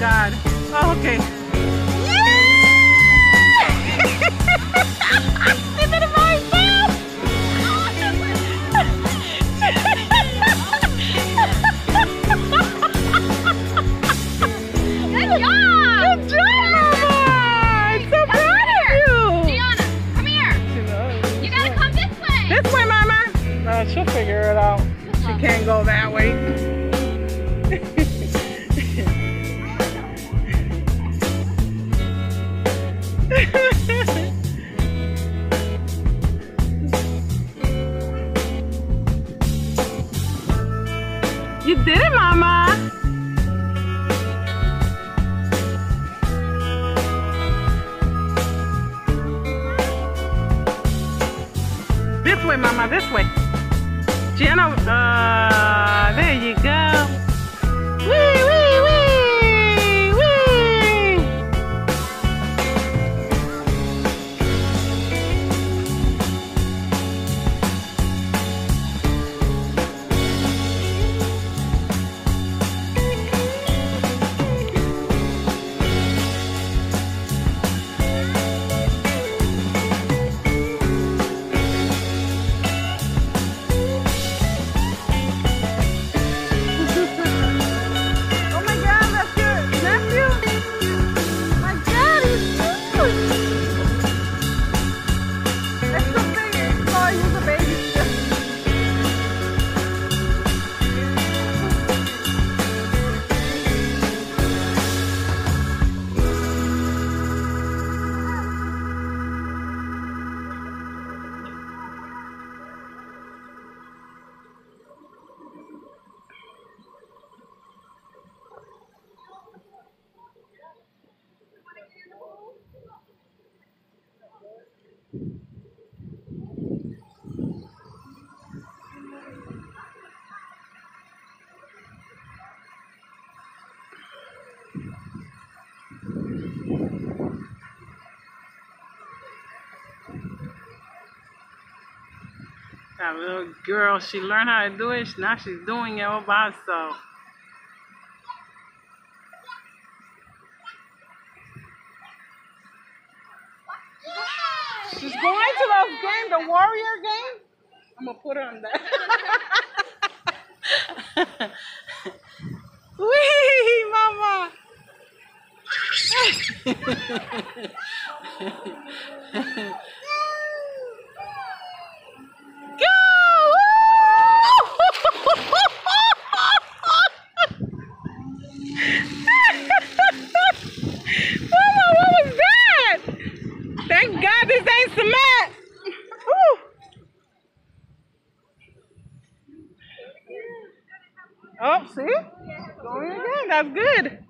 Oh, okay. Did it myself. Good job! Good job, Mama! I'm so proud of you. Gianna, come here. You gotta come this way. This way, Mama. No, she'll figure it out. She can't go that way. Did it, Mama. This way, Mama, this way. Jenna, uh, there you go. That little girl, she learned how to do it. Now she's doing it all by herself. She's going to the game, the warrior game. I'm gonna put her on that. Wee, mama. Mama, Oh, see? Going again. That's good.